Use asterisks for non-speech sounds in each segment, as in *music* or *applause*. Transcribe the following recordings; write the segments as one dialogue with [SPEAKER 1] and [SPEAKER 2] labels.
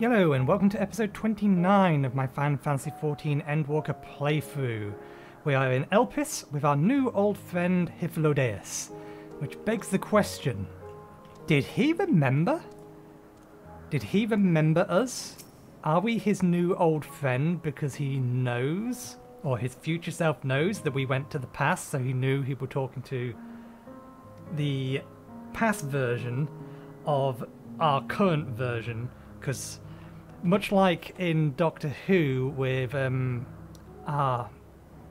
[SPEAKER 1] Hello and welcome to episode 29 of my Final Fantasy XIV Endwalker playthrough. We are in Elpis with our new old friend Hyphilodeus, which begs the question, did he remember? Did he remember us? Are we his new old friend because he knows, or his future self knows, that we went to the past, so he knew he was talking to the past version of our current version? Because much like in Doctor Who with um, ah,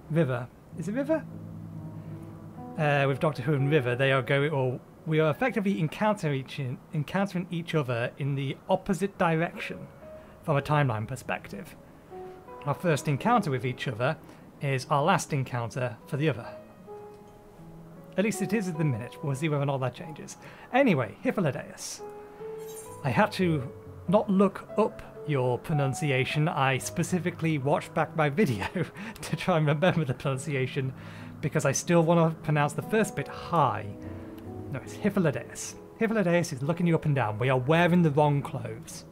[SPEAKER 1] River, is it River? Uh, with Doctor Who and River, they are going, or we are effectively encountering each, encountering each other in the opposite direction from a timeline perspective. Our first encounter with each other is our last encounter for the other. At least it is at the minute. We'll see whether or not that changes. Anyway, Hyphilodeus. I had to not look up your pronunciation. I specifically watched back my *laughs* video to try and remember the pronunciation because I still want to pronounce the first bit high. No, it's Hythlodaeus. Hythlodaeus is looking you up and down. We are wearing the wrong clothes.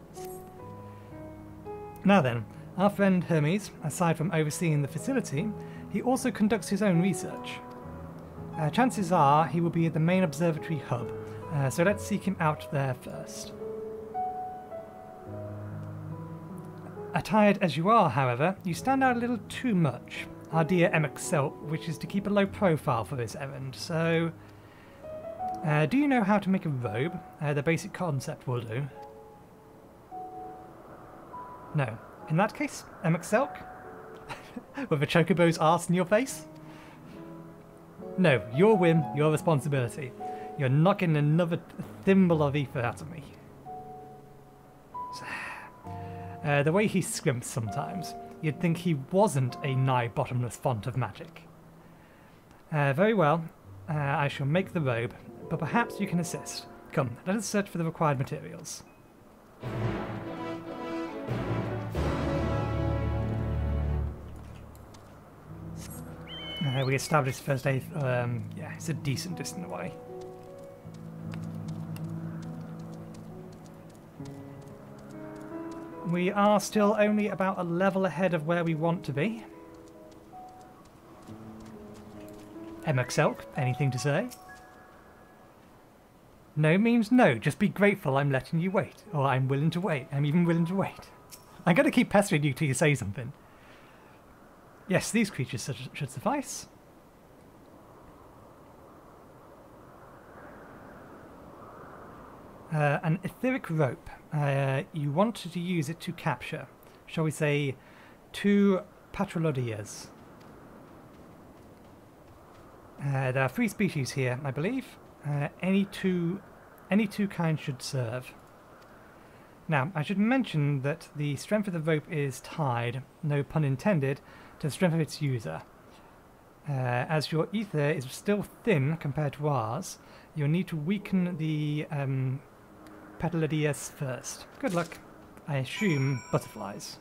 [SPEAKER 1] Now then, our friend Hermes, aside from overseeing the facility, he also conducts his own research. Uh, chances are he will be at the main observatory hub, uh, so let's seek him out there first. Attired as you are, however, you stand out a little too much. Our dear Emet-Selch wishes to keep a low profile for this errand, so... Uh, do you know how to make a robe? Uh, the basic concept will do. No. In that case, Emet-Selch? *laughs* With a chocobo's arse in your face? No, your whim, your responsibility. You're getting another thimble of ether out of me. Uh, the way he scrimps sometimes, you'd think he wasn't a nigh bottomless font of magic. Uh, very well, uh, I shall make the robe, but perhaps you can assist. Come, let us search for the required materials. Uh, we established first aid. Um, yeah, it's a decent distance away. We are still only about a level ahead of where we want to be. Emet-Selch, anything to say? No means no. Just be grateful I'm letting you wait. Or I'm willing to wait. I'm even willing to wait. I'm going to keep pestering you till you say something. Yes, these creatures should suffice. Uh, an etheric rope. Uh, you want to use it to capture, shall we say, two Patrolodias. Uh, there are three species here, I believe. Uh, any two, any two kinds should serve. Now, I should mention that the strength of the rope is tied, no pun intended, to the strength of its user. Uh, as your ether is still thin compared to ours, you'll need to weaken the um, Petalodius first. Good luck. I assume butterflies.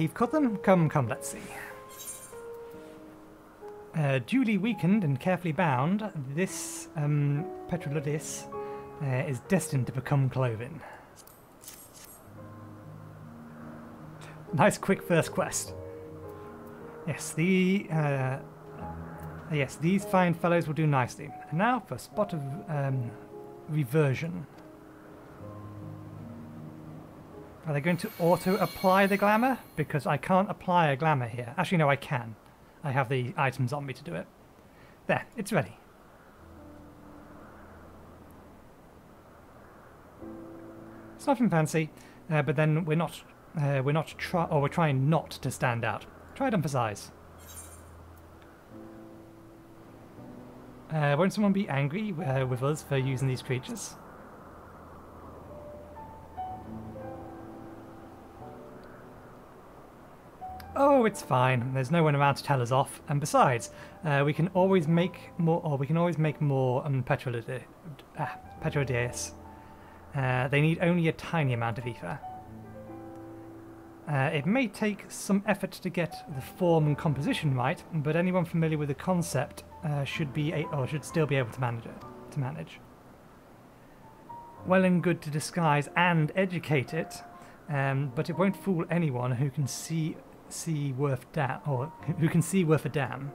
[SPEAKER 1] You've caught them? Come, come, let's see. Uh, duly weakened and carefully bound, this um, Petrolodis uh, is destined to become cloven. Nice quick first quest. Yes, the uh, yes, these fine fellows will do nicely. And now for a spot of um, reversion. Are they going to auto-apply the glamour? Because I can't apply a glamour here. Actually, no, I can. I have the items on me to do it. There, it's ready. It's nothing fancy. uh, but then we're not uh, we're not try or we're trying not to stand out. Try to emphasize. Uh, won't someone be angry uh, with us for using these creatures? It's fine. There's no one around to tell us off. And besides, uh, we can always make more, or we can always make more um, Petrolide, Petrodeus. Uh, they need only a tiny amount of ether. Uh, it may take some effort to get the form and composition right, but anyone familiar with the concept uh, should be a- or should still be able to manage it. To manage. Well and good to disguise and educate it, um, but it won't fool anyone who can see see worth da- or who can see worth a damn.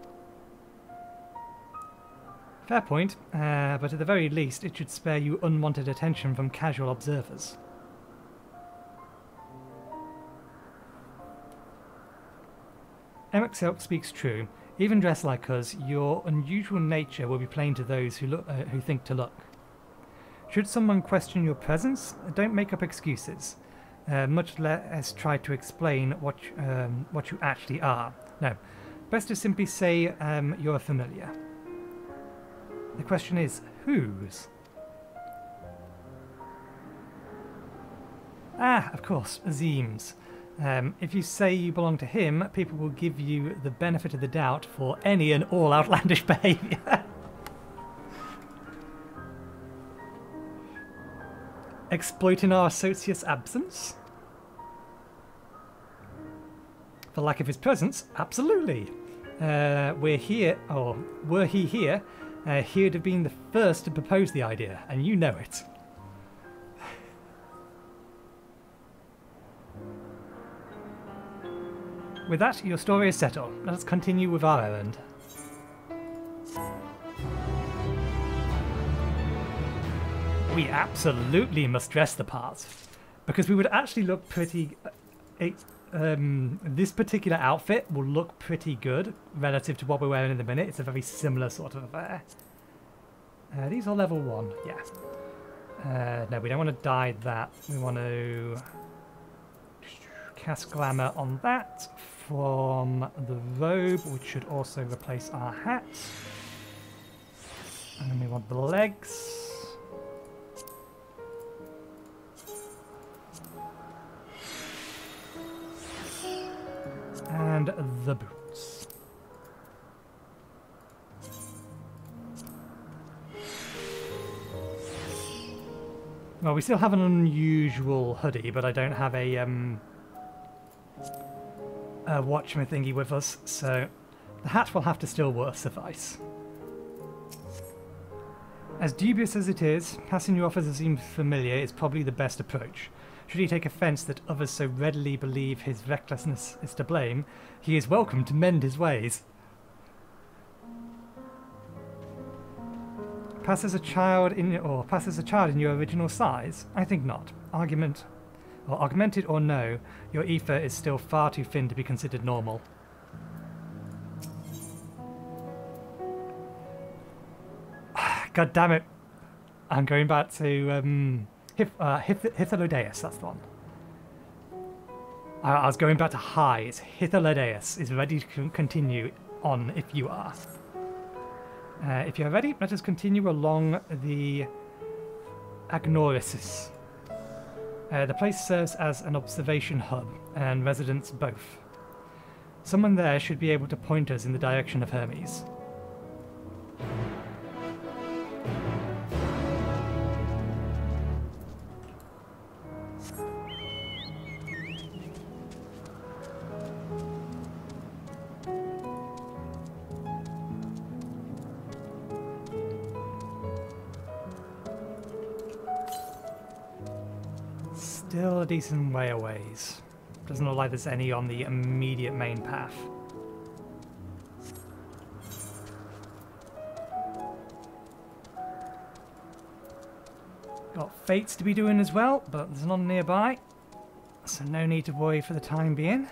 [SPEAKER 1] Fair point, uh, but at the very least, it should spare you unwanted attention from casual observers. Emet-Selch speaks true. Even dressed like us, your unusual nature will be plain to those who look, uh, who think to look. Should someone question your presence, don't make up excuses. Uh, much less try to explain what um, what you actually are. No, best to simply say um, you're familiar. The question is, whose? Ah, of course, Azem's. Um, if you say you belong to him, people will give you the benefit of the doubt for any and all outlandish *laughs* behaviour. Exploiting our associate's absence? For lack of his presence, absolutely. Uh, we're here, or were he here, uh, he'd have been the first to propose the idea, and you know it. With that, your story is settled. Let us continue with our errand. We absolutely must dress the part, because we would actually look pretty... Uh, um, this particular outfit will look pretty good relative to what we're wearing in the minute. It's a very similar sort of affair. Uh, these are level one, yeah. Uh, no, we don't want to dye that. We want to cast glamour on that from the robe, which should also replace our hat. And then we want the legs. And the boots. Well, we still have an unusual hoodie, but I don't have a um, a watchman thingy with us, so the hat will have to still work suffice. As dubious as it is, passing you off as seems familiar is probably the best approach. Should he take offence that others so readily believe his recklessness is to blame, he is welcome to mend his ways. Pass as a child in or pass as a child in your original size? I think not. Argument or augmented or no, your ether is still far too thin to be considered normal. *sighs* God damn it. I'm going back to um, Hif uh, that's the one. I, I, was going back to high. It's Hythlodaeus is ready to continue on if you are. Uh, if you are ready, let us continue along the Agnorisis. Uh, the place serves as an observation hub, and residents both. Someone there should be able to point us in the direction of Hermes. A decent way away. Doesn't look like there's any on the immediate main path. Got fates to be doing as well, but there's none nearby. So no need to worry for the time being.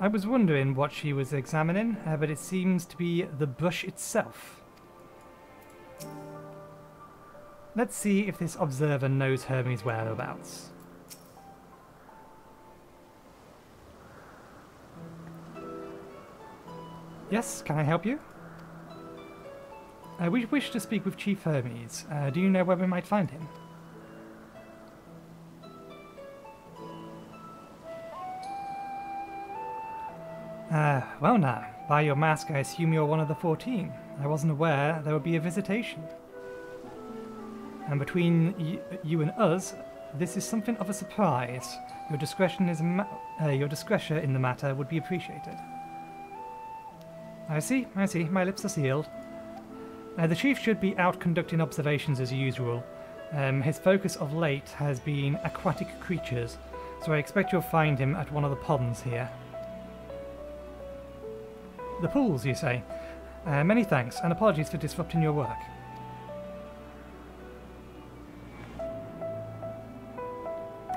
[SPEAKER 1] I was wondering what she was examining, uh, but it seems to be the bush itself. Let's see if this observer knows Hermes' whereabouts. Yes, can I help you? Uh, we wish to speak with Chief Hermes. Uh, do you know where we might find him? Uh, well now, by your mask I assume you're one of the 14. I wasn't aware there would be a visitation. And between you and us, this is something of a surprise. Your discretion is uh, your discretion in the matter would be appreciated. I see, I see. My lips are sealed. Uh, the chief should be out conducting observations as usual. Um, his focus of late has been aquatic creatures, so I expect you'll find him at one of the ponds here. The pools, you say? Uh, many thanks, and apologies for disrupting your work.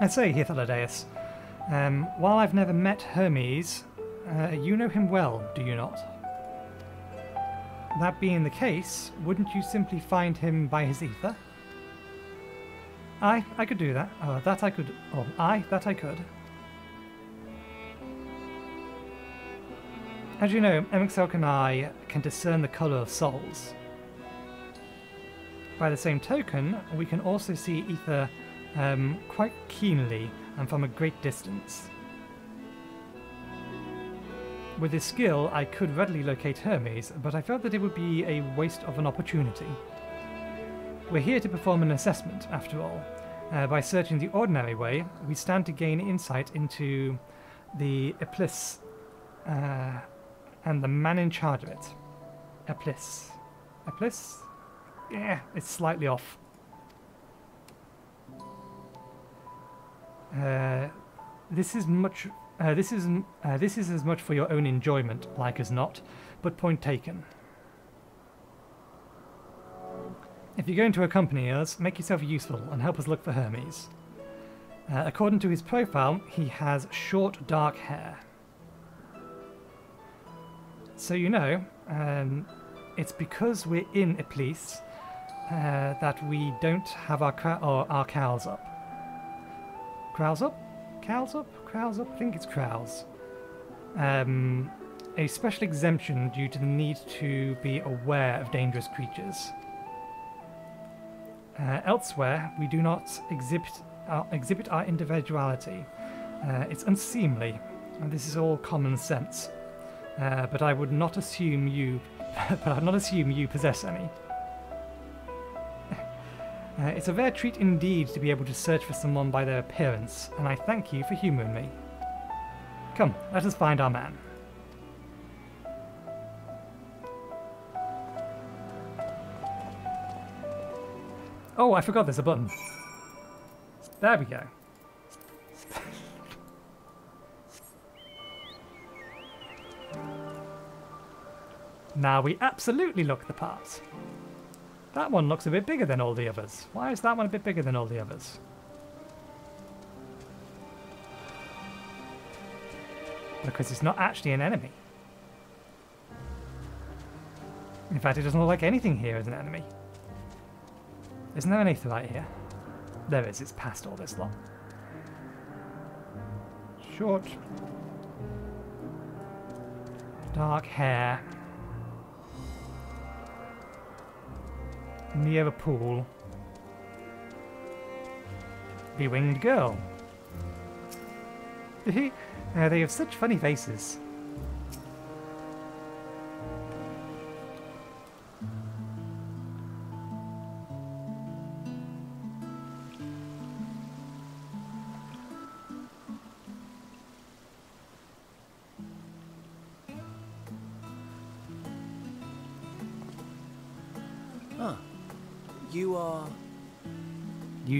[SPEAKER 1] I say, Hythlodaeus, um, while I've never met Hermes, uh, you know him well, do you not? That being the case, wouldn't you simply find him by his ether? Aye, I could do that. Oh, that I could. Oh, aye, that I could. As you know, Emet-Selch and I can discern the colour of souls. By the same token, we can also see ether um, quite keenly and from a great distance. With this skill, I could readily locate Hermes, but I felt that it would be a waste of an opportunity. We're here to perform an assessment, after all. Uh, by searching the ordinary way, we stand to gain insight into the Eplis uh, and the man in charge of it. Eplis. Eplis? Yeah, it's slightly off. This is much uh, this is uh, this is as much for your own enjoyment, like as not, but point taken. If you're going to accompany us, make yourself useful and help us look for Hermes. Uh, according to his profile, he has short dark hair. So you know, um, it's because we're in Eplis uh, that we don't have our, or our cows up. Cows up? Cows up? Crowls up? I think it's Crowls. Um, a special exemption due to the need to be aware of dangerous creatures. Uh, elsewhere, we do not exhibit our, exhibit our individuality. Uh, it's unseemly, and this is all common sense. Uh, but I would not assume you, *laughs* but I'd not assume you possess any. Uh, it's a rare treat indeed to be able to search for someone by their appearance, and I thank you for humouring me. Come, let us find our man. Oh, I forgot there's a button. There we go. *laughs* now we absolutely look the part. That one looks a bit bigger than all the others. Why is that one a bit bigger than all the others? Because it's not actually an enemy. In fact, it doesn't look like anything here is an enemy. Isn't there an aetheryte here? There is, it's past all this lot. Short. Dark hair. Near a pool. Bewinged girl. uh, *laughs* they have such funny faces.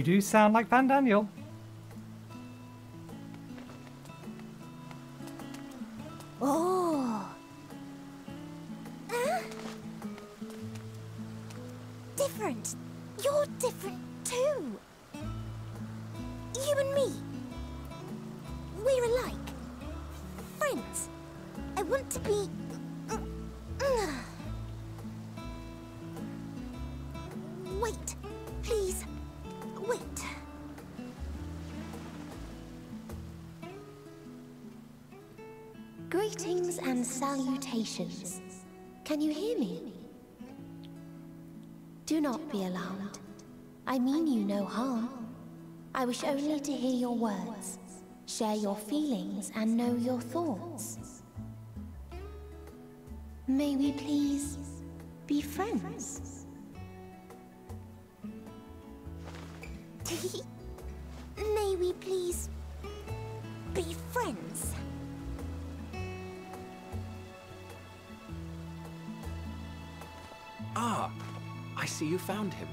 [SPEAKER 1] You do sound like Van Daniel.
[SPEAKER 2] Oh. Different. You're different too. You and me. Can you hear me? Do not be alarmed. I mean you no harm. I wish only to hear your words, share your feelings, and know your thoughts. May we please be friends?
[SPEAKER 3] Found him.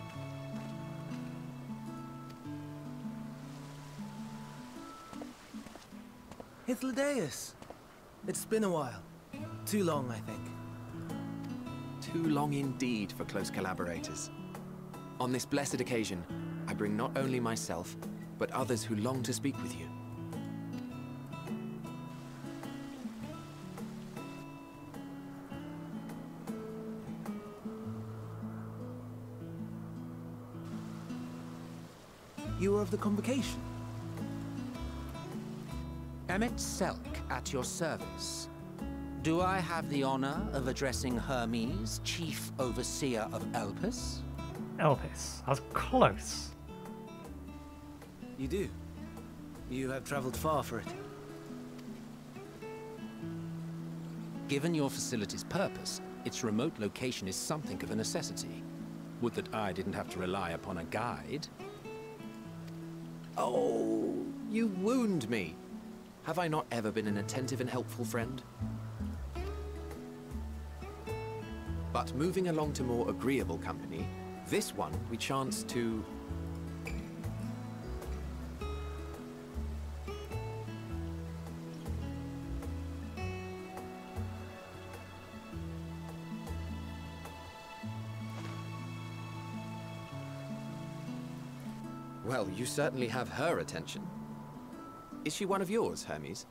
[SPEAKER 4] Hythlodaeus! It's been a while. Too long, I think.
[SPEAKER 3] Too long indeed for close collaborators. On this blessed occasion, I bring not only myself, but others who long to speak with you.
[SPEAKER 4] You are of the convocation?
[SPEAKER 5] Emet-Selch at your service. Do I have the honor of addressing Hermes, Chief Overseer of Elpis?
[SPEAKER 1] Elpis. I was close.
[SPEAKER 4] You do. You have traveled far for it.
[SPEAKER 5] Given your facility's purpose, its remote location is something of a necessity. Would that I didn't have to rely upon a guide.
[SPEAKER 3] Oh, you wound me. Have I not ever been an attentive and helpful friend? But moving along to more agreeable company, this one we chance to... you certainly have her attention. Is she one of yours, Hermes?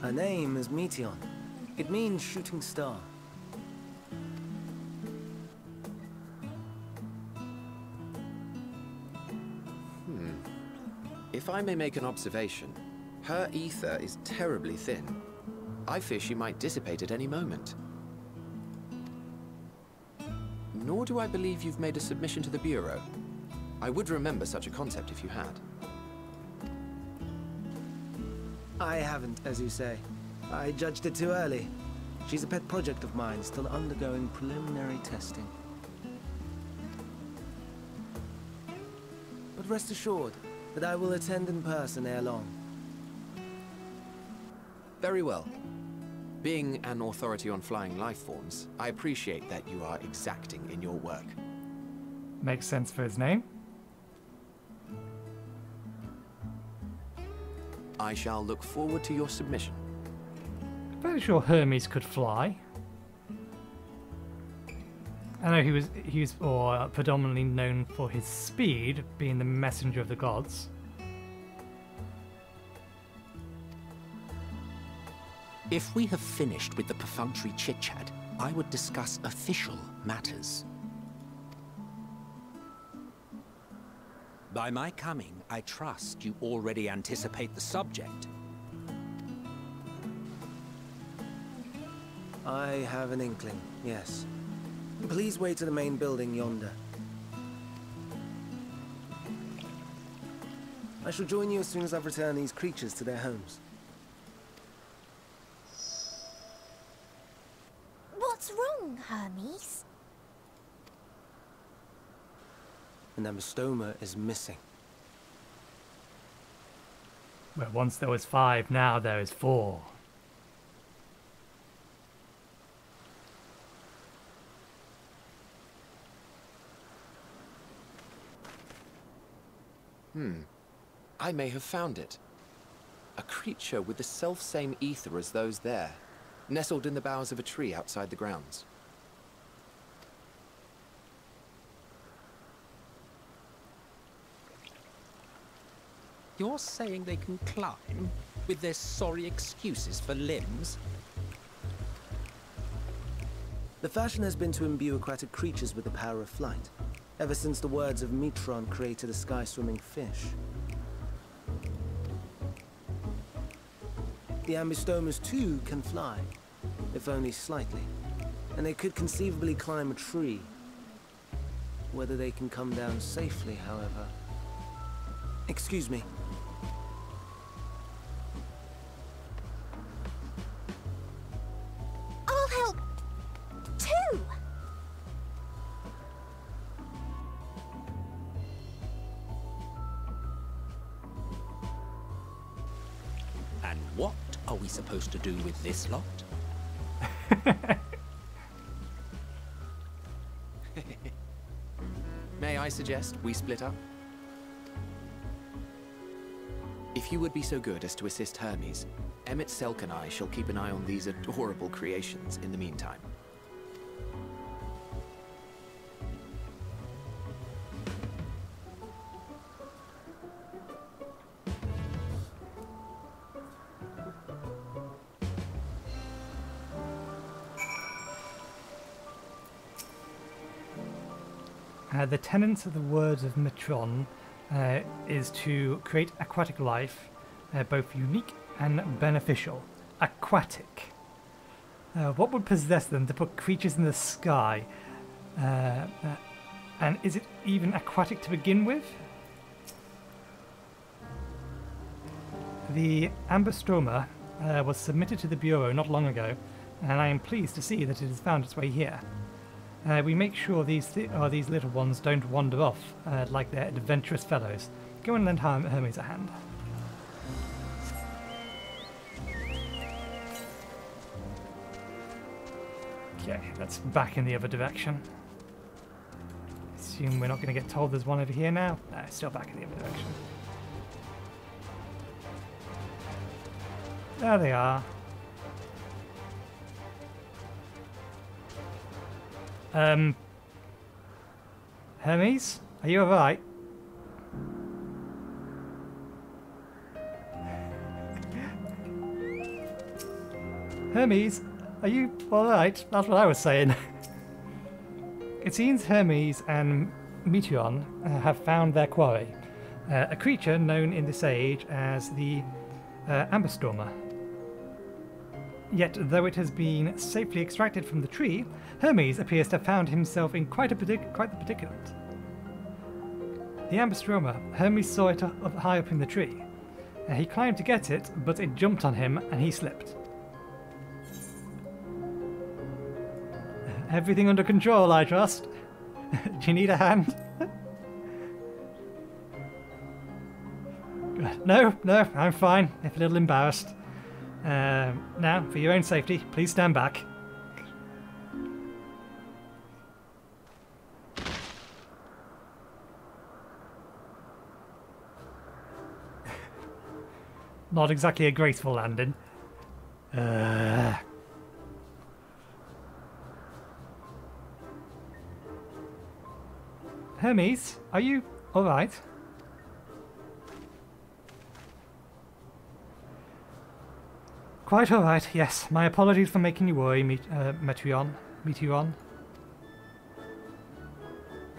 [SPEAKER 4] Her name is Meteion. It means shooting star. Hmm.
[SPEAKER 3] If I may make an observation, her ether is terribly thin. I fear she might dissipate at any moment. Nor do I believe you've made a submission to the Bureau. I would remember such a concept if you had.
[SPEAKER 4] I haven't, as you say. I judged it too early. She's a pet project of mine, still undergoing preliminary testing. But rest assured that I will attend in person ere long.
[SPEAKER 3] Very well. Being an authority on flying life forms, I appreciate that you are exacting in your work.
[SPEAKER 1] Makes sense for his name.
[SPEAKER 3] I shall look forward to your submission.
[SPEAKER 1] I'm pretty sure Hermes could fly. I know he was he was or uh, predominantly known for his speed, being the messenger of the gods.
[SPEAKER 5] If we have finished with the perfunctory chit-chat, I would discuss official matters. By my coming, I trust you already anticipate the subject.
[SPEAKER 4] I have an inkling, yes. Please wait to the main building yonder. I shall join you as soon as I've returned these creatures to their homes.
[SPEAKER 2] Wrong, Hermes?
[SPEAKER 4] An amostoma is missing.
[SPEAKER 1] Where once there was five, now there is four.
[SPEAKER 3] Hmm. I may have found it. A creature with the self-same ether as those there, nestled in the boughs of a tree outside the grounds.
[SPEAKER 5] You're saying they can climb with their sorry excuses for limbs?
[SPEAKER 4] The fashion has been to imbue aquatic creatures with the power of flight, ever since the words of Metron created a sky-swimming fish. The Ambystomas too can fly, if only slightly, and they could conceivably climb a tree. Whether they can come down safely, however... Excuse me.
[SPEAKER 5] Supposed to do with this lot? *laughs*
[SPEAKER 3] May I suggest we split up? If you would be so good as to assist Hermes, Emet-Selch and I shall keep an eye on these adorable creations in the meantime.
[SPEAKER 1] Uh, the tenets of the words of Metron uh, is to create aquatic life, uh, both unique and beneficial. Aquatic. Uh, what would possess them to put creatures in the sky? Uh, uh, and is it even aquatic to begin with? The Amberstroma was submitted to the Bureau not long ago, and I am pleased to see that it has found its way here. Uh, we make sure these th- or these little ones don't wander off uh, like their adventurous fellows. Go and lend Herm- Hermes a hand. Okay, that's back in the other direction. Assume we're not going to get told there's one over here now. Still back in the other direction. There they are. Um, Hermes, are you alright? Hermes, are you alright? That's what I was saying. *laughs* it seems Hermes and Meteion uh, have found their quarry, uh, a creature known in this age as the uh, Amberstormer. Yet, though it has been safely extracted from the tree, Hermes appears to have found himself in quite a predic- quite the predicament. The Amberstroma, Hermes saw it up high up in the tree. Uh, he climbed to get it, but it jumped on him and he slipped. Everything under control, I trust. *laughs* Do you need a hand? *laughs* no, no, I'm fine, if a little embarrassed. Um, now, for your own safety, please stand back. *laughs* Not exactly a graceful landing. Uh. Hermes, are you alright? Quite alright, yes. My apologies for making you worry, Met- uh, Metreon. Meteoron.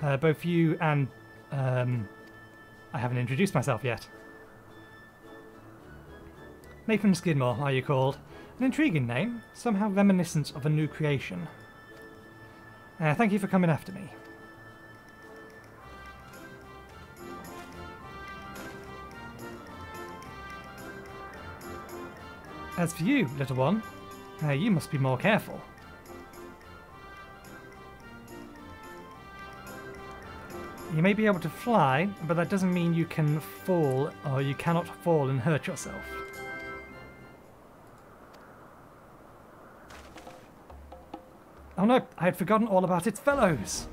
[SPEAKER 1] Uh, both you and... Um, I haven't introduced myself yet. Nathan Skidmore, are you called? An intriguing name, somehow reminiscent of a new creation. Uh, thank you for coming after me. As for you, little one, uh, you must be more careful. You may be able to fly, but that doesn't mean you can fall or you cannot fall and hurt yourself. Oh no, I had forgotten all about its fellows.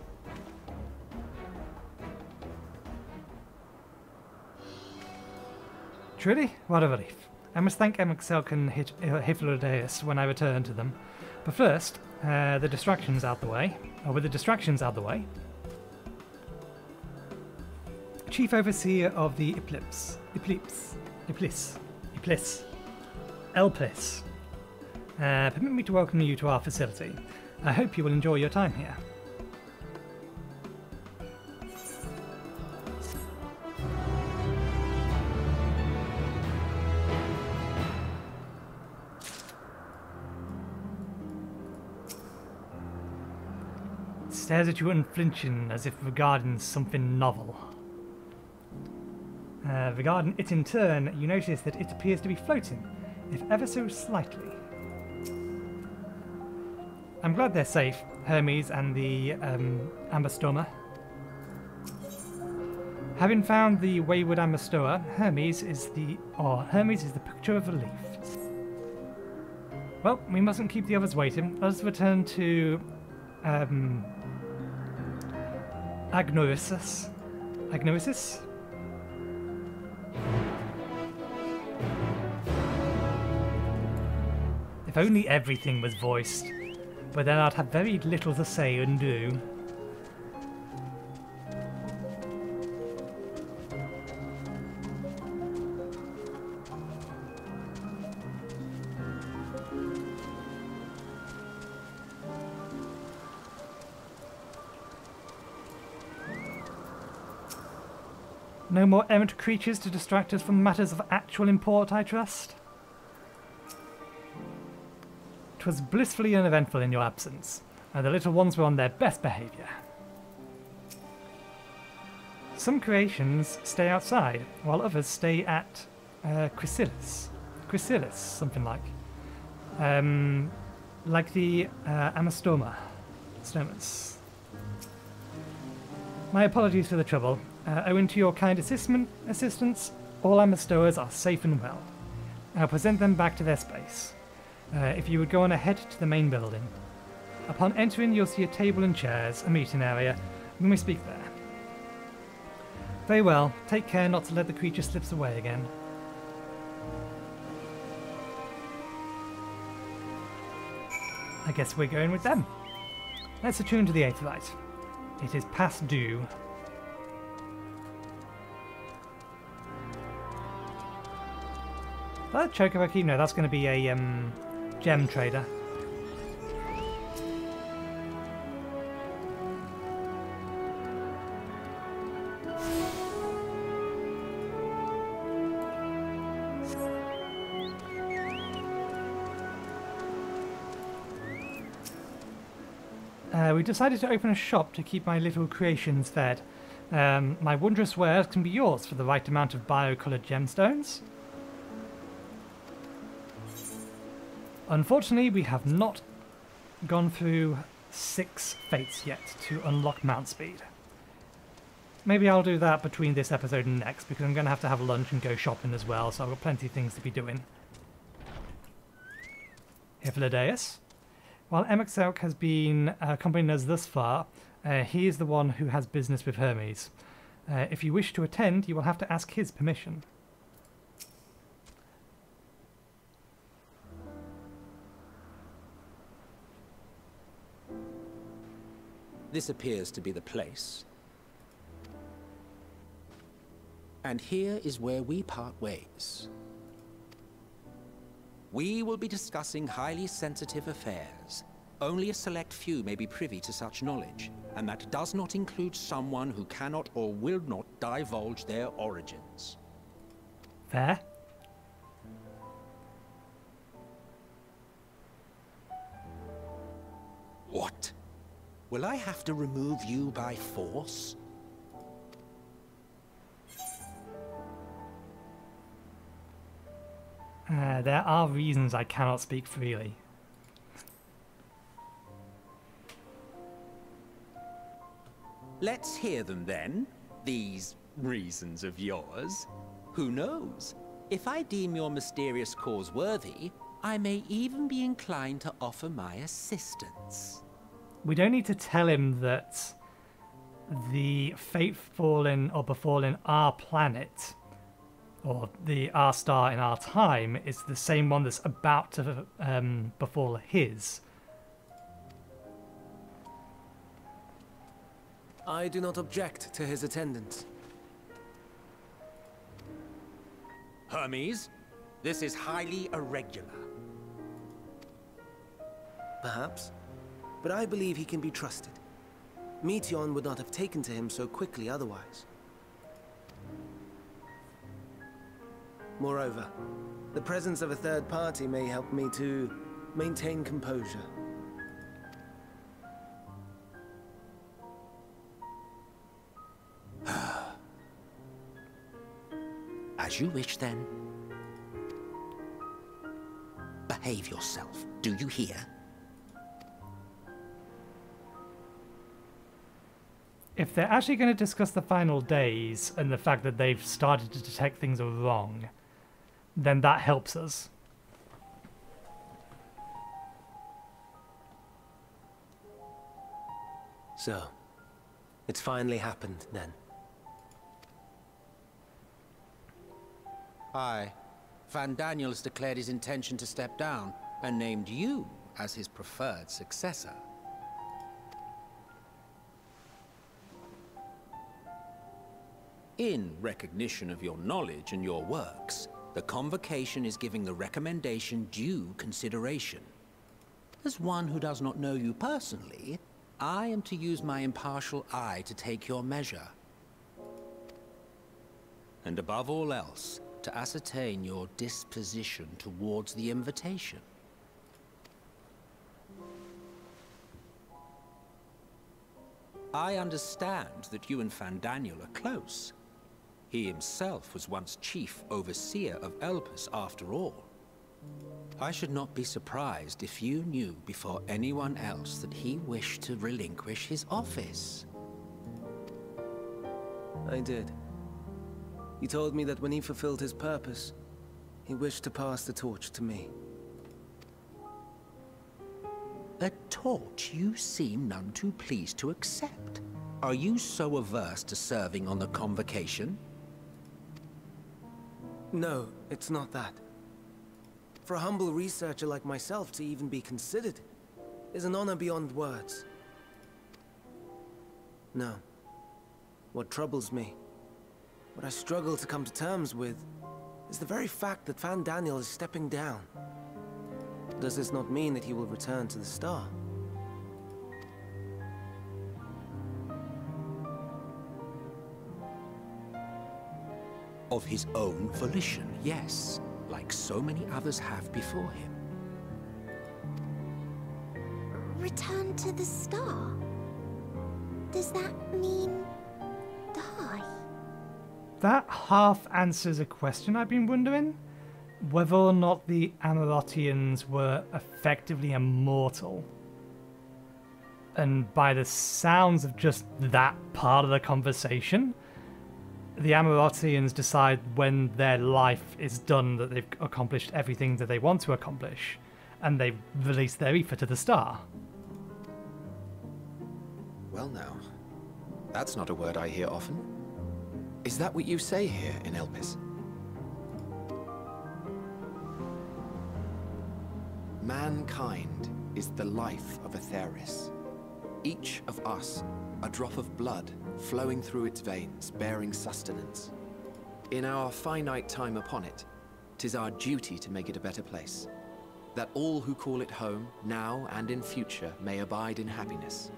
[SPEAKER 1] Truly, what a relief. I must thank Emet-Selch and Hit- uh, when I return to them. But first, uh, the distractions out the way. Or with the distractions out the way. Chief Overseer of the Eclipse. Eclipse. Eclipse. Eclipse. Elpis. Uh, permit me to welcome you to our facility. I hope you will enjoy your time here. Stares at you unflinching as if regarding something novel. Uh, regarding it in turn, you notice that it appears to be floating, if ever so slightly. I'm glad they're safe, Hermes and the um, Ambystoma. Having found the wayward Ambastoa, Hermes is the or Hermes is the picture of relief. Well, we mustn't keep the others waiting. Let us return to um, Agnorisis. Agnorisis? If only everything was voiced, but then I'd have very little to say and do. More errant creatures to distract us from matters of actual import, I trust? 'Twas blissfully uneventful in your absence, and the little ones were on their best behaviour. Some creations stay outside, while others stay at uh, Chrysalis. Chrysalis, something like. Um, like the uh, Amastoma. Stomas. My apologies for the trouble. Uh, owing to your kind assistance, all our Amastoas are safe and well. I'll present them back to their space. Uh, if you would go on ahead to the main building. Upon entering, you'll see a table and chairs, a meeting area. We may speak there. Very well. Take care not to let the creature slips away again. I guess we're going with them. Let's attune to the Aetheryte. It is past due. That Chocobo Keep? No, that's going to be a um, gem trader. Uh, we decided to open a shop to keep my little creations fed. Um, my wondrous wares can be yours for the right amount of bio-coloured gemstones. Unfortunately, we have not gone through six fates yet to unlock mount speed. Maybe I'll do that between this episode and next because I'm going to have to have lunch and go shopping as well, so I've got plenty of things to be doing. Hythlodaeus. While Emet-Selch has been accompanying us thus far, uh, he is the one who has business with Hermes. Uh, if you wish to attend, you will have to ask his permission.
[SPEAKER 5] This appears to be the place. And here is where we part ways. We will be discussing highly sensitive affairs. Only a select few may be privy to such knowledge, and that does not include someone who cannot or will not divulge their origins.
[SPEAKER 1] Fair.
[SPEAKER 5] Will I have to remove you by force?
[SPEAKER 1] Uh, there are reasons I cannot speak freely.
[SPEAKER 5] Let's hear them then. These reasons of yours. Who knows? If I deem your mysterious cause worthy, I may even be inclined to offer my assistance.
[SPEAKER 1] We don't need to tell him that the fate fallen or befallen our planet, or the our star in our time, is the same one that's about to um, befall his.
[SPEAKER 4] I do not object to his attendance.
[SPEAKER 5] Hermes, this is highly irregular.
[SPEAKER 4] Perhaps but I believe he can be trusted. Meteion would not have taken to him so quickly otherwise. Moreover, the presence of a third party may help me to maintain composure. *sighs*
[SPEAKER 5] As you wish, then. Behave yourself, do you hear?
[SPEAKER 1] If they're actually going to discuss the final days and the fact that they've started to detect things are wrong, then that helps us.
[SPEAKER 4] So, it's finally happened then.
[SPEAKER 5] Aye. Fandaniel's declared his intention to step down and named you as his preferred successor. In recognition of your knowledge and your works, the Convocation is giving the recommendation due consideration. As one who does not know you personally, I am to use my impartial eye to take your measure. And above all else, to ascertain your disposition towards the invitation. I understand that you and Fandaniel are close. He himself was once chief overseer of Elpis after all. I should not be surprised if you knew before anyone else that he wished to relinquish his office.
[SPEAKER 4] I did. He told me that when he fulfilled his purpose, he wished to pass the torch to me.
[SPEAKER 5] A torch you seem none too pleased to accept. Are you so averse to serving on the convocation?
[SPEAKER 4] No, it's not that. For a humble researcher like myself to even be considered is an honor beyond words. No. What troubles me, what I struggle to come to terms with, is the very fact that Fandaniel is stepping down. Does this not mean that he will return to the Star?
[SPEAKER 5] Of his own volition, yes, like so many others have before him.
[SPEAKER 2] Return to the star? Does that mean... die?
[SPEAKER 1] That half answers a question I've been wondering whether or not the Amarotians were effectively immortal. And by the sounds of just that part of the conversation, the Amarotians decide when their life is done that they've accomplished everything that they want to accomplish, and they release their ether to the star.
[SPEAKER 3] Well now, that's not a word I hear often. Is that what you say here in Elpis? Mankind is the life of Etheirys. Each of us, a drop of blood flowing through its veins, bearing sustenance. In our finite time upon it, tis our duty to make it a better place. That all who call it home, now and in future, may abide in happiness.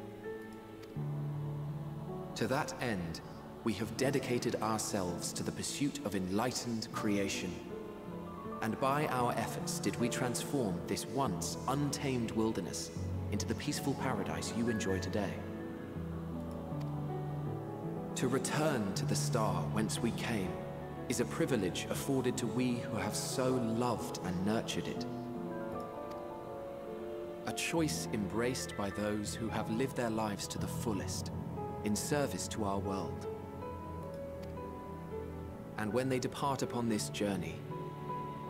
[SPEAKER 3] To that end, we have dedicated ourselves to the pursuit of enlightened creation. And by our efforts did we transform this once untamed wilderness into the peaceful paradise you enjoy today. To return to the star whence we came is a privilege afforded to we who have so loved and nurtured it. A choice embraced by those who have lived their lives to the fullest, in service to our world. And when they depart upon this journey,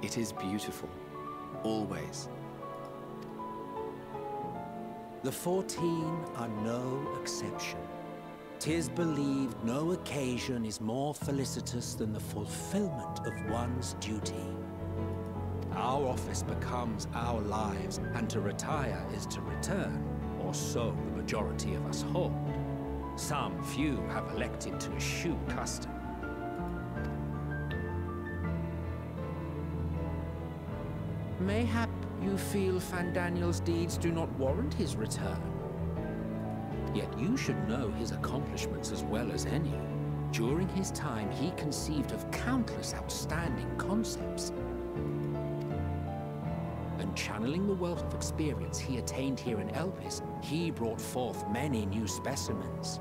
[SPEAKER 3] it is beautiful, always.
[SPEAKER 5] The Fourteen are no exception. Tis believed no occasion is more felicitous than the fulfillment of one's duty. Our office becomes our lives, and to retire is to return, or so the majority of us hold. Some few have elected to eschew custom. Mayhap you feel Fandaniel's deeds do not warrant his return. Yet you should know his accomplishments as well as any. During his time, he conceived of countless outstanding concepts. And channeling the wealth of experience he attained here in Elpis, he brought forth many new specimens.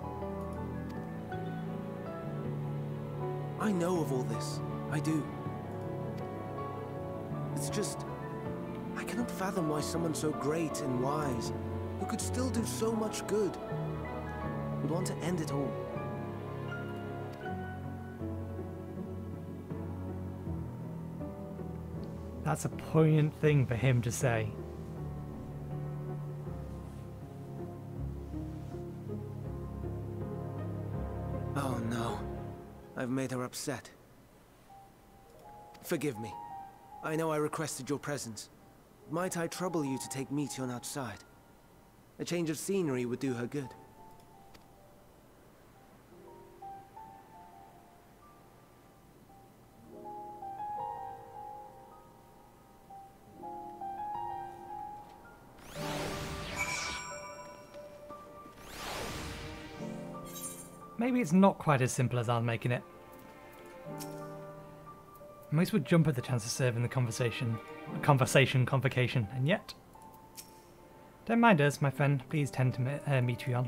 [SPEAKER 4] I know of all this. I do. It's just... I cannot fathom why someone so great and wise, who could still do so much good, would want to end it all.
[SPEAKER 1] That's a poignant thing for him to say.
[SPEAKER 4] Oh no. I've made her upset. Forgive me. I know I requested your presence. Might I trouble you to take Meteion outside? A change of scenery would do her good.
[SPEAKER 1] Maybe it's not quite as simple as I'm making it. Most would jump at the chance of serving the conversation, conversation convocation, and yet. Don't mind us, my friend. Please tend to uh, Meteion.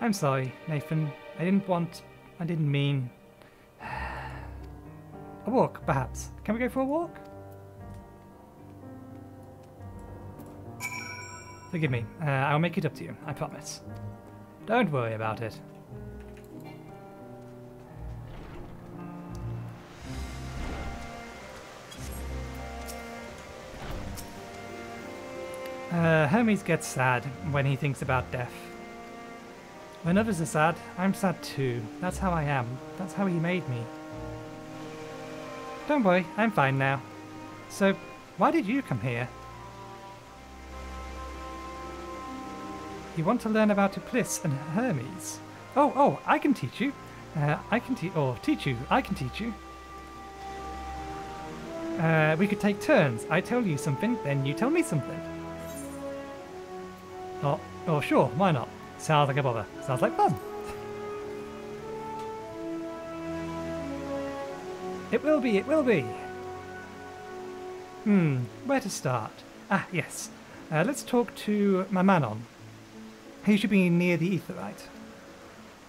[SPEAKER 1] I'm sorry, Nathan. I didn't want. I didn't mean. *sighs* a walk, perhaps. Can we go for a walk? Forgive me. Uh, I'll make it up to you. I promise. Don't worry about it. Uh, Hermes gets sad when he thinks about death. When others are sad, I'm sad too. That's how I am. That's how he made me. Don't worry, I'm fine now. So, why did you come here? You want to learn about Iblis and Hermes? Oh, oh, I can teach you. Uh, I can teach, or teach you. I can teach you. Uh, we could take turns. I tell you something, then you tell me something. Oh, oh, sure, why not? Sounds like a bother. Sounds like fun. It will be, it will be. Hmm, where to start? Ah, yes. Uh, let's talk to Mamanon. He should be near the aetheryte.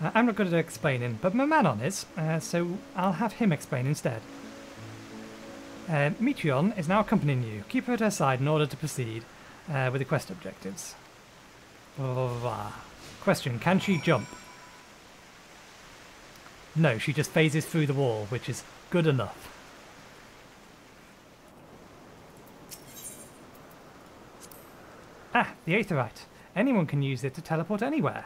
[SPEAKER 1] Uh, I'm not good at explaining, but Mamanon is, uh, so I'll have him explain instead. Uh, Meteion is now accompanying you. Keep her at her side in order to proceed uh, with the quest objectives. Question, can she jump? No, she just phases through the wall, which is good enough. Ah, the Aetheryte. Anyone can use it to teleport anywhere.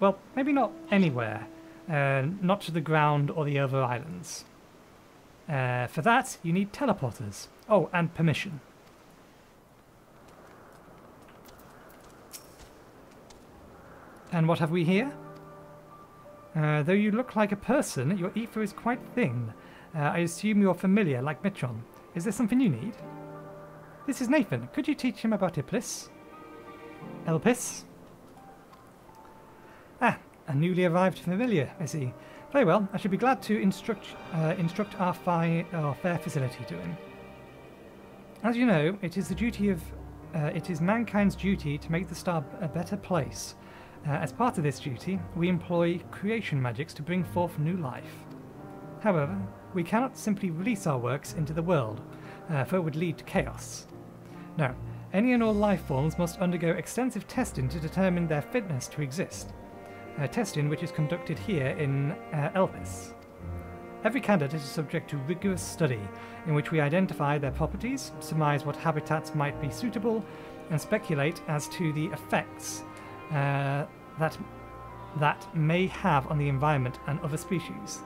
[SPEAKER 1] Well, maybe not anywhere. Uh, not to the ground or the other islands. Uh, for that, you need teleporters. Oh, and permission. And what have we here? Uh, though you look like a person, your ether is quite thin. Uh, I assume you're familiar, like Meteion. Is there something you need? This is Nathan. Could you teach him about Iplis? Elpis? Ah, a newly arrived familiar, I see. Very well, I should be glad to instruct, uh, instruct our, fi our fair facility to him. As you know, it is the duty of uh, it is mankind's duty to make the star a better place. Uh, as part of this duty, we employ creation magics to bring forth new life. However, we cannot simply release our works into the world, uh, for it would lead to chaos. No, any and all life forms must undergo extensive testing to determine their fitness to exist. Uh, testing which is conducted here in uh, Elpis. Every candidate is subject to rigorous study, in which we identify their properties, surmise what habitats might be suitable, and speculate as to the effects uh, that that may have on the environment and other species.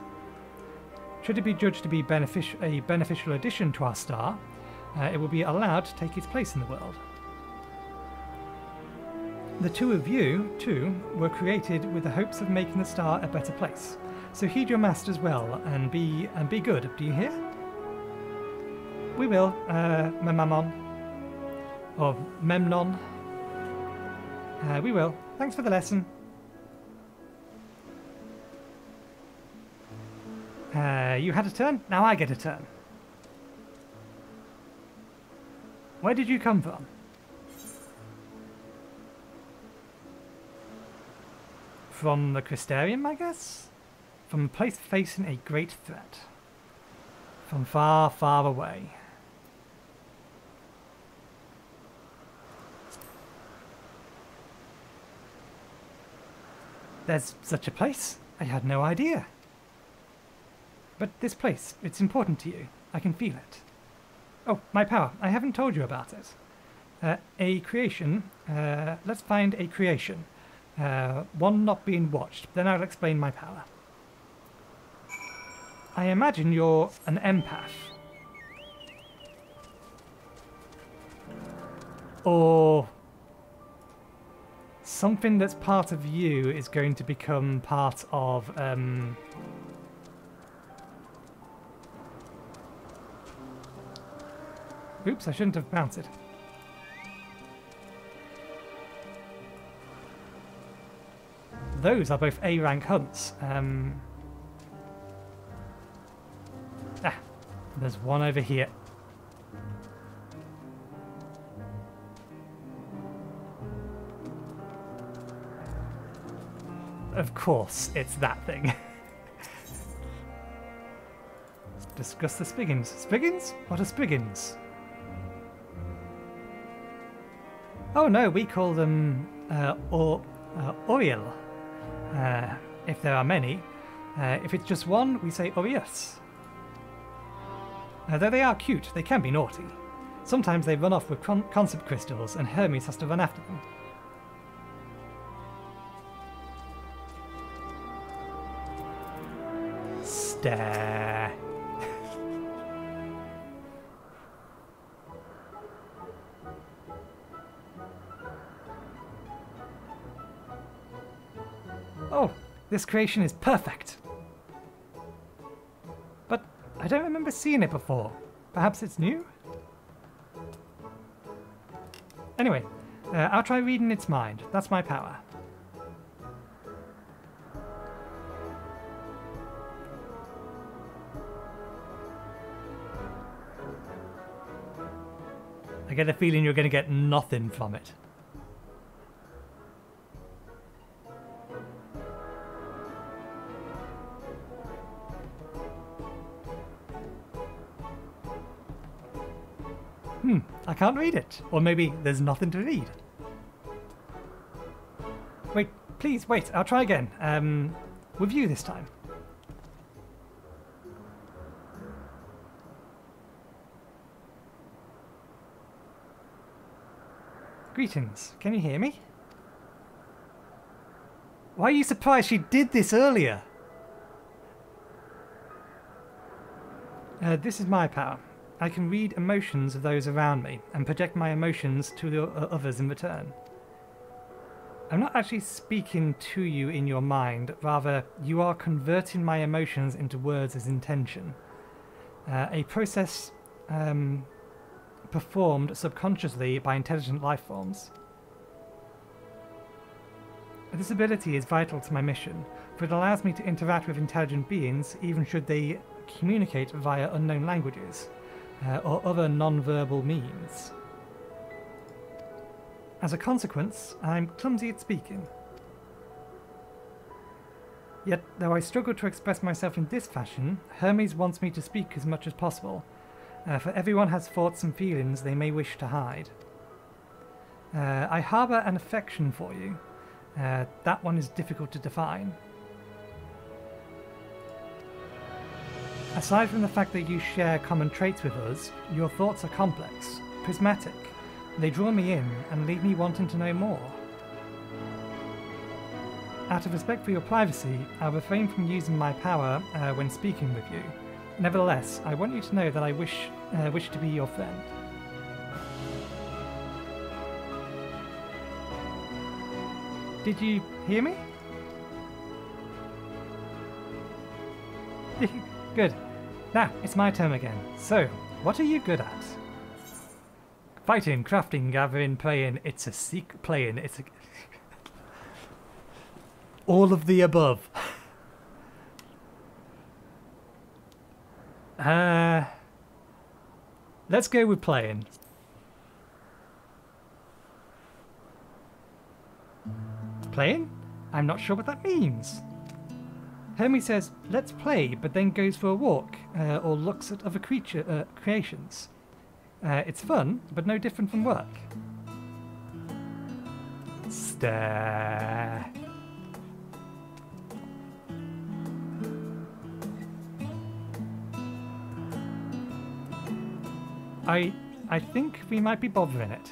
[SPEAKER 1] Should it be judged to be benefic- a beneficial addition to our star, uh, it will be allowed to take its place in the world. The two of you, too, were created with the hopes of making the star a better place. So heed your masters well and be and be good. Do you hear? We will, uh, Memamon. Or Memnon. Uh, we will. Thanks for the lesson. Uh, you had a turn, now I get a turn. Where did you come from? From the Crystarium, I guess? From a place facing a great threat. from far, far away. There's such a place. I had no idea. But this place, it's important to you. I can feel it. Oh, my power. I haven't told you about it. Uh, a creation. Uh, let's find a creation. Uh, one not being watched. Then I'll explain my power. I imagine you're an empath. Or something that's part of you is going to become part of um, Oops, I shouldn't have bounced Those are both A-rank hunts. Um, ah, there's one over here. Of course, it's that thing. *laughs* discuss the Spiggins. Spiggins? What are Spiggins? Oh no, we call them uh, or, uh, Oriel, uh, if there are many. Uh, if it's just one, we say Orius. Uh, though they are cute, they can be naughty. Sometimes they run off with con concept crystals, and Hermes has to run after them. Stare. oh, this creation is perfect. But I don't remember seeing it before. Perhaps it's new? Anyway, uh, I'll try reading its mind. That's my power. I get a feeling you're going to get nothing from it. Hmm, I can't read it. Or maybe there's nothing to read. Wait, please, wait, I'll try again. Um, with you this time. Greetings, can you hear me? Why are you surprised she did this earlier? Uh, this is my power. I can read emotions of those around me and project my emotions to the others in return. I'm not actually speaking to you in your mind, rather, you are converting my emotions into words as intention. Uh, a process um, performed subconsciously by intelligent life forms. This ability is vital to my mission, for it allows me to interact with intelligent beings even should they communicate via unknown languages uh, or other non-verbal means. As a consequence, I'm clumsy at speaking. Yet, though I struggle to express myself in this fashion, Hermes wants me to speak as much as possible, uh, for everyone has thoughts and feelings they may wish to hide. Uh, I harbour an affection for you. Uh, that one is difficult to define. Aside from the fact that you share common traits with us, your thoughts are complex, prismatic. They draw me in and leave me wanting to know more. Out of respect for your privacy, I'll refrain from using my power uh, when speaking with you. Nevertheless, I want you to know that I wish, uh, wish to be your friend. Did you hear me? *laughs* Good. Now, it's my turn again. So, what are you good at? Fighting, crafting, gathering, playing. It's a seek playing. It's a *laughs* all of the above. Uh Let's go with playing. Playing? I'm not sure what that means. Hermes says, let's play, but then goes for a walk uh, or looks at other creature uh, creations. Uh, it's fun, but no different from work. Stare. I I think we might be bothering it.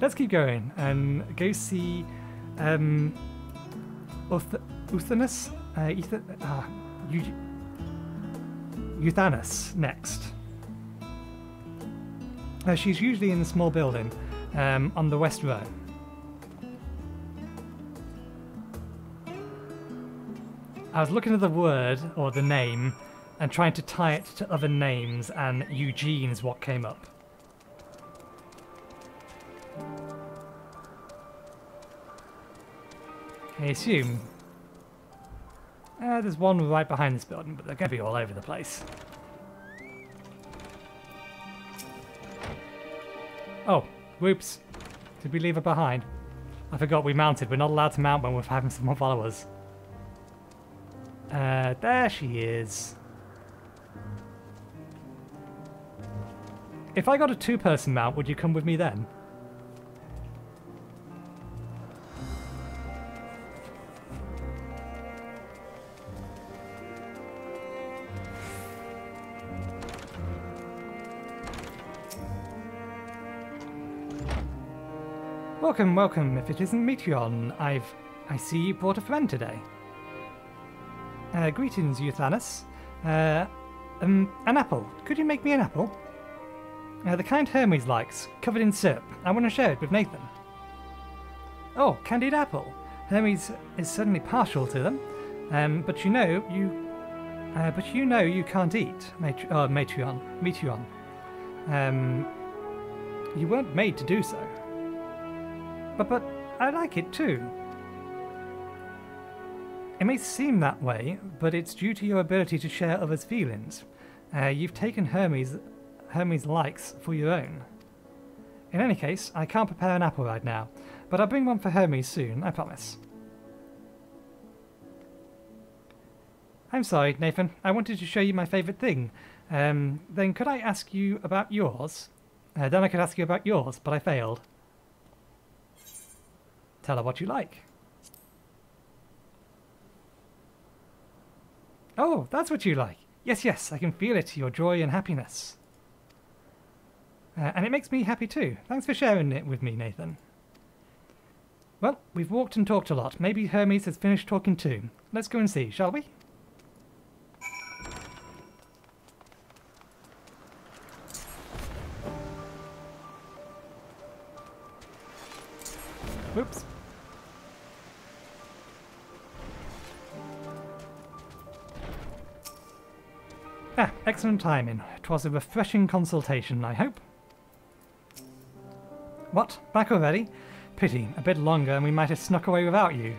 [SPEAKER 1] Let's keep going and go see um, Uth- Uthanus, uh, Ethan, uh, next. Uh, she's usually in the small building um, on the west row. I was looking at the word or the name and trying to tie it to other names, and Eugene is what came up. I assume. Uh, there's one right behind this building, but they're going to be all over the place. Oh, whoops. Did we leave her behind? I forgot we mounted. We're not allowed to mount when we're having someone follow us. Uh, there she is. If I got a two-person mount, would you come with me then? Welcome, welcome. If it isn't Meteion, I've... I see you brought a friend today. Uh, greetings, Euthanus. Uh, um, an apple. Could you make me an apple? Uh, the kind Hermes likes, covered in syrup. I want to share it with Nathan. Oh, candied apple. Hermes is certainly partial to them, um, but you know you, uh, but you know you can't eat Matri- Meteion. Um, you weren't made to do so. But but I like it too. It may seem that way, but it's due to your ability to share others' feelings. Uh, you've taken Hermes, Hermes' likes for your own. In any case, I can't prepare an apple right now, but I'll bring one for Hermes soon, I promise. I'm sorry, Nathan. I wanted to show you my favourite thing. Um, then could I ask you about yours? Uh, then I could ask you about yours, but I failed. Tell her what you like. Oh, that's what you like. Yes, yes, I can feel it, your joy and happiness. Uh, and it makes me happy too. Thanks for sharing it with me, Nathan. Well, we've walked and talked a lot. Maybe Hermes has finished talking too. Let's go and see, shall we? Ah, excellent timing. It was a refreshing consultation, I hope. What? Back already? Pity, a bit longer and we might have snuck away without you.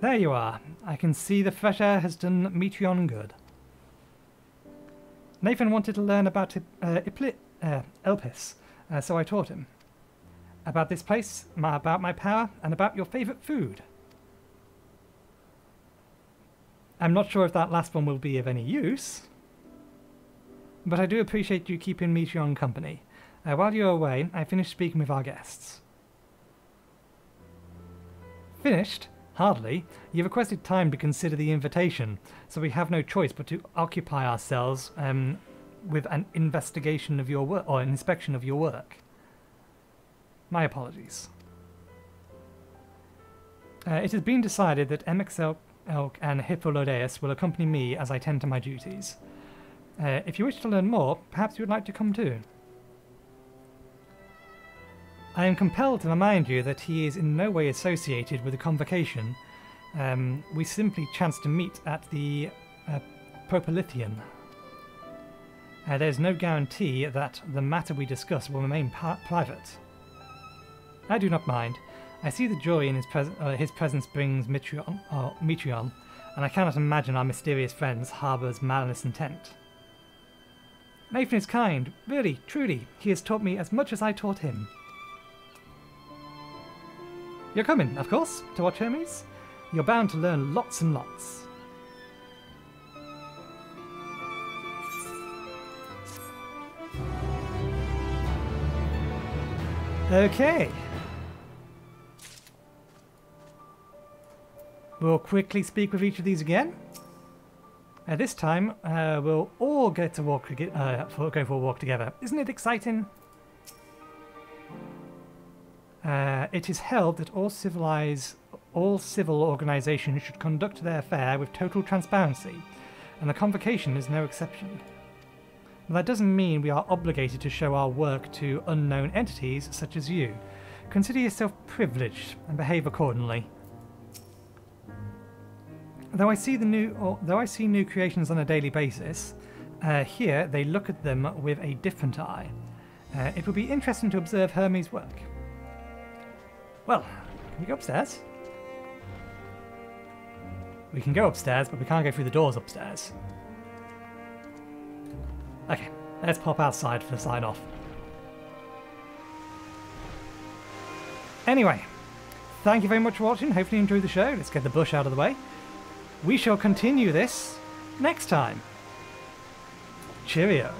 [SPEAKER 1] There you are. I can see the fresh air has done Meteion good. Nathan wanted to learn about uh, uh, Elpis, uh, so I taught him. About this place, my, about my power, and about your favourite food. I'm not sure if that last one will be of any use, but I do appreciate you keeping Meteion company. Uh, while you're away, I finished speaking with our guests. Finished? Hardly. You've requested time to consider the invitation, so we have no choice but to occupy ourselves um, with an investigation of your work, or an inspection of your work. My apologies. Uh, it has been decided that MXL Elk and Hythlodaeus will accompany me as I tend to my duties. Uh, if you wish to learn more, perhaps you would like to come too. I am compelled to remind you that he is in no way associated with the convocation. Um, we simply chanced to meet at the uh. Uh, there is no guarantee that the matter we discuss will remain private. I do not mind. I see the joy in his, pres- uh, his presence brings Meteion, uh, Meteion, and I cannot imagine our mysterious friends harbours malice intent. Nathan is kind, really, truly. He has taught me as much as I taught him. You're coming, of course, to watch Hermes? You're bound to learn lots and lots. Okay. We'll quickly speak with each of these again. Uh, this time, uh, we'll all get to walk uh, go for a walk together. Isn't it exciting? Uh, it is held that all civilized, all civil organizations should conduct their affair with total transparency, and the convocation is no exception. That doesn't mean we are obligated to show our work to unknown entities such as you. Consider yourself privileged and behave accordingly. Though I see the new, or, though I see new creations on a daily basis, uh, here they look at them with a different eye. Uh, it will be interesting to observe Hermes' work. Well, can we go upstairs? We can go upstairs, but we can't go through the doors upstairs. Okay, let's pop outside for the sign off. Anyway, thank you very much for watching. Hopefully you enjoyed the show. Let's get the bush out of the way. We shall continue this next time. Cheerio.